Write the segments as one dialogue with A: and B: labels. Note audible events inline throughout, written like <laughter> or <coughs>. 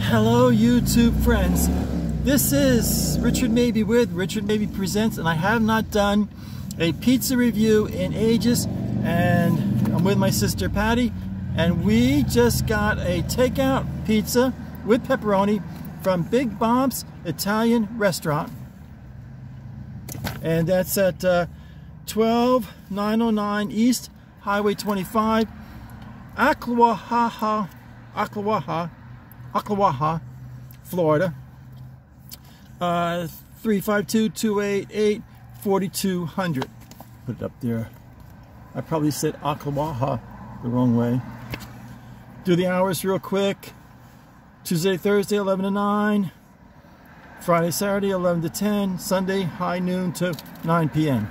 A: Hello YouTube friends. This is Richard Mabey with Richard Mabey Presents and I have not done a pizza review in ages and I'm with my sister Patty and we just got a takeout pizza with pepperoni from Big Bob's Italian Restaurant and that's at uh, 12909 East Highway 25 Ocklawaha Ocklawaha Ocklawaha, Florida. Uh, 352-288-4200. Put it up there. I probably said Ocklawaha the wrong way. Do the hours real quick. Tuesday, Thursday, 11 to 9. Friday, Saturday, 11 to 10. Sunday, high noon to 9 p.m.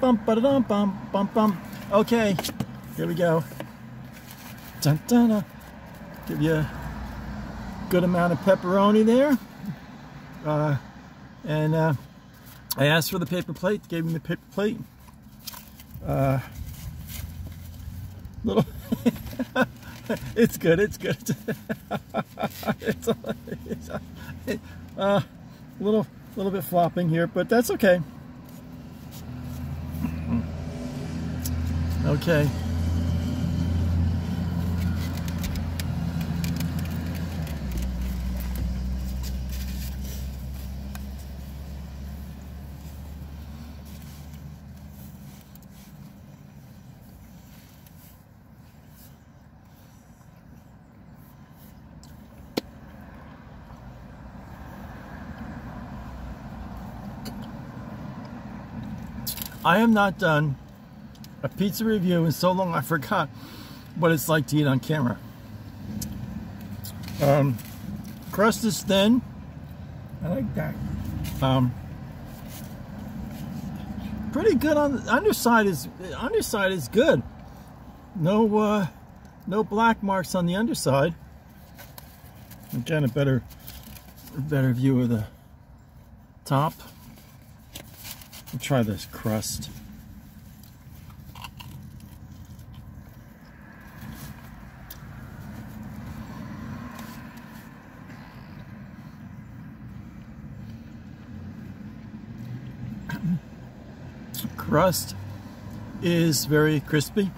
A: Bum, ba dum, bum, bum, bum. Okay, here we go. Dun, dun, dun. Give you good amount of pepperoni there. Uh, and uh, I asked for the paper plate, gave me the paper plate. Uh, little, <laughs> it's good, it's good. <laughs> it's, a, it's a, uh, little, little bit flopping here, but that's okay. Okay. I am not done a pizza review in so long I forgot what it's like to eat on camera. Um, crust is thin.
B: I like that.
A: Um, pretty good on the underside is underside is good. No uh, no black marks on the underside. Again, a better a better view of the top. We'll try this crust. <clears throat> crust is very crispy.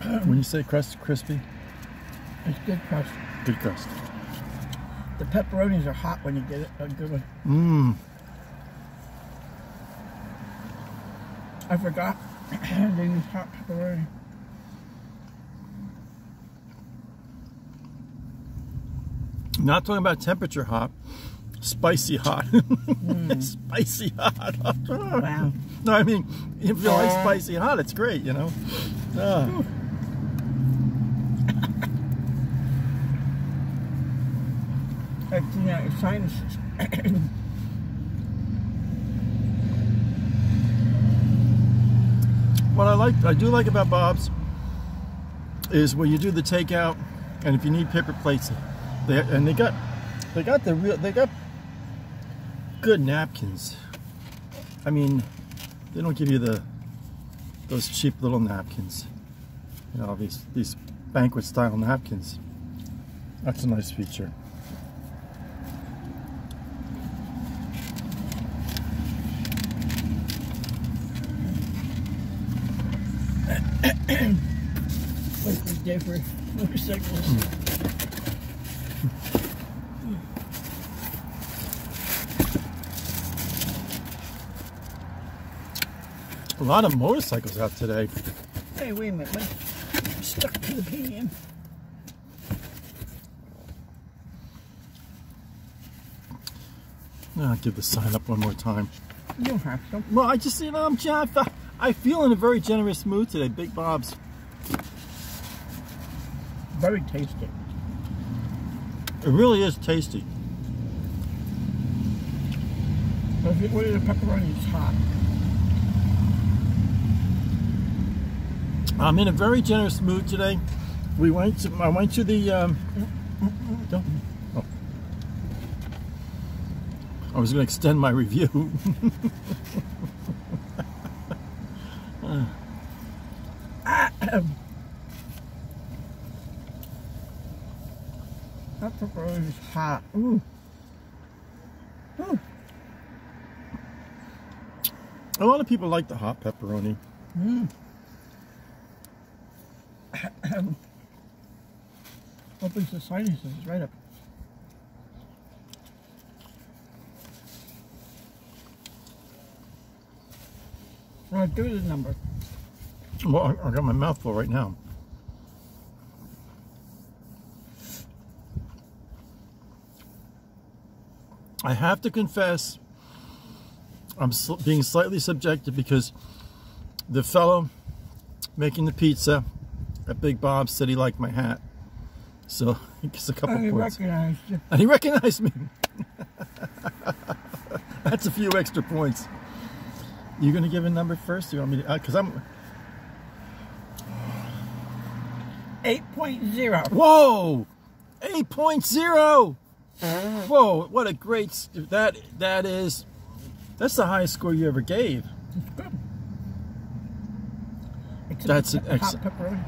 A: <clears throat> when you say crust crispy,
B: It's good crust.
A: good crust.
B: The pepperonis are hot when you get it. A good one.
A: Mmm.
B: I forgot they use hot pepperoni.
A: Not talking about temperature hot, spicy hot. <laughs> Hmm. spicy hot.
B: Wow. <laughs>
A: No, I mean, if you like spicy hot, it's great, you know. Ah. <coughs>
B: You know, sinuses.
A: What I like, I do like about Bob's is when you do the takeout, and if you need paper plates, they and they got they got the real they got good napkins. I mean, they don't give you the those cheap little napkins. You know these these banquet style napkins. That's a nice feature.
B: What's the difference? Motorcycles.
A: A lot of motorcycles out today.
B: Hey, wait a minute. Wait. I'm stuck to the pan.
A: I'll give the sign up one more time.
B: You don't have to.
A: Well, I just, you know, I'm, I, I feel in a very generous mood today. Big Bob's.
B: Very tasty.
A: It really is tasty.
B: But if you order the pepperoni, it's hot.
A: I'm in a very generous mood today. We went to, I went to the, um, don't, oh. I was going to extend my review. <laughs>
B: That pepperoni is hot. Ooh. Ooh.
A: A lot of people like the hot pepperoni.
B: Mm. Opens the sinuses right up. Well, do the number.
A: Well, I I got my mouth full right now. I have to confess, I'm sl- being slightly subjective because the fellow making the pizza at Big Bob said he liked my hat. So <laughs> he gets a couple
B: I
A: points.
B: recognized you.
A: And he recognized me. <laughs> That's a few extra points. You gonna give a number first? You want me to? Uh, because I'm.
B: 8.0.
A: Whoa! 8.0! Whoa, what a great that that is that's the highest score you ever gave.
B: It's good. Except
A: That's an excellent-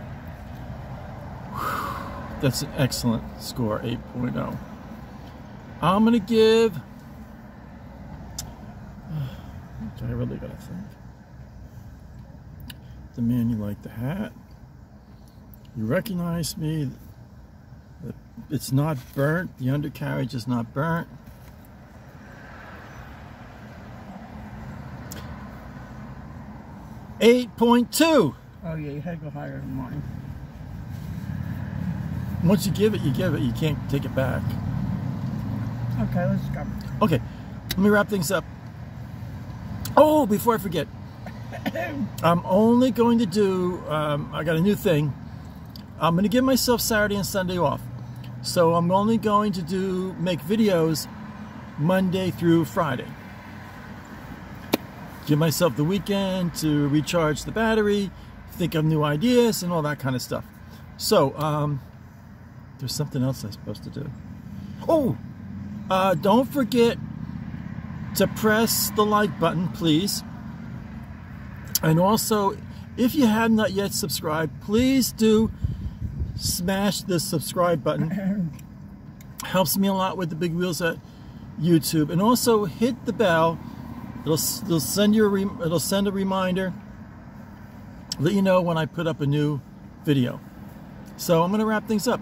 A: That's an excellent score, 8.0. I'm gonna give I really gotta think. The man you like the hat. You recognize me. It's not burnt. The undercarriage is not burnt. Eight point two.
B: Oh yeah, you had to go higher than mine.
A: Once you give it, you give it. You can't take it back.
B: Okay, let's go.
A: Okay, let me wrap things up. Oh, before I forget, I'm only going to do. Um, I got a new thing. I'm going to give myself Saturday and Sunday off, so I'm only going to do make videos Monday through Friday. Give myself the weekend to recharge the battery, think of new ideas, and all that kind of stuff. So, um, there's something else I'm supposed to do. Oh, uh, don't forget to press the like button, please. And also, if you have not yet subscribed, please do smash the subscribe button. <laughs> Helps me a lot with the big wheels at YouTube. And also hit the bell. It'll, it'll send you a it'll send a reminder. Let you know when I put up a new video. So I'm gonna wrap things up.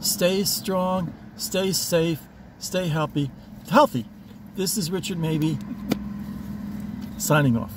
A: Stay strong, stay safe, stay healthy. Healthy. This is Richard Mabey signing off.